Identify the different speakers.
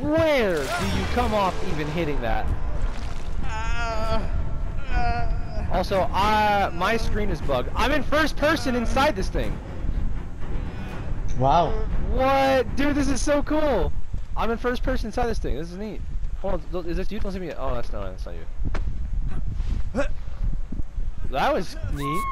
Speaker 1: Where do you come off even hitting that? Also, uh, my screen is bugged. I'm in first person inside this thing.
Speaker 2: Wow.
Speaker 1: What? Dude, this is so cool. I'm in first person inside this thing. This is neat. Hold on, is this you? Don't see me. Oh, that's not. That's not you. That was neat.